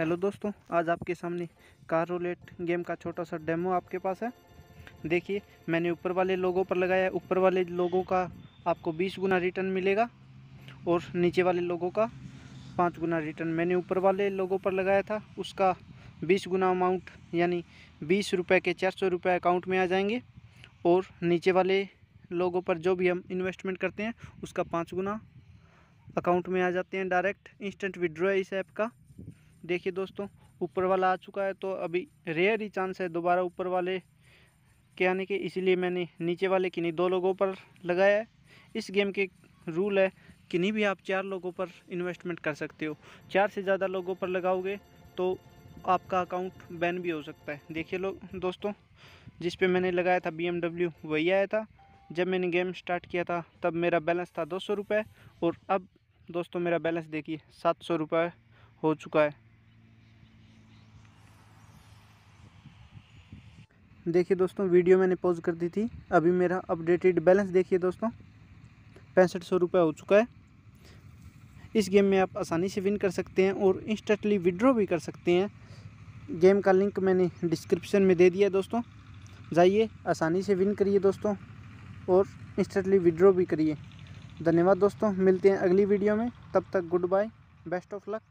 Hello दोस्तों, आज आपके सामने कार रोलेट गेम का छोटा सा डेमो आपके पास है। देखिए, मैंने ऊपर वाले लोगों पर लगाया है। ऊपर वाले लोगों का आपको 20 गुना रिटर्न मिलेगा और नीचे वाले लोगों का पाँच गुना रिटर्न मैंने ऊपर वाले लोगों पर लगाया था, उसका 20 गुना अमाउंट यानी बीस रुपये के चार सौ रुपये अकाउंट में आ जाएँगे। और नीचे वाले लोगों पर जो भी हम इन्वेस्टमेंट करते हैं, उसका पाँच गुना अकाउंट में आ जाते हैं डायरेक्ट इंस्टेंट विड्रॉ इस ऐप का। देखिए दोस्तों, ऊपर वाला आ चुका है तो अभी रेयर ही चांस है दोबारा ऊपर वाले के आने के, इसीलिए मैंने नीचे वाले किन्हीं दो लोगों पर लगाया है। इस गेम के रूल है किन्हीं भी आप चार लोगों पर इन्वेस्टमेंट कर सकते हो। चार से ज़्यादा लोगों पर लगाओगे तो आपका अकाउंट बैन भी हो सकता है। देखिए लोग दोस्तों, जिस पे मैंने लगाया था BMW वही आया था। जब मैंने गेम स्टार्ट किया था, तब मेरा बैलेंस था दो सौ रुपये और अब दोस्तों मेरा बैलेंस देखिए, सात सौ रुपये हो चुका है। देखिए दोस्तों, वीडियो मैंने पॉज कर दी थी। अभी मेरा अपडेटेड बैलेंस देखिए दोस्तों, पैंसठ सौ रुपये हो चुका है। इस गेम में आप आसानी से विन कर सकते हैं और इंस्टेंटली विड्रॉ भी कर सकते हैं। गेम का लिंक मैंने डिस्क्रिप्शन में दे दिया दोस्तों। जाइए, आसानी से विन करिए दोस्तों और इंस्टेंटली विड्रॉ भी करिए। धन्यवाद दोस्तों, मिलते हैं अगली वीडियो में। तब तक good bye best of luck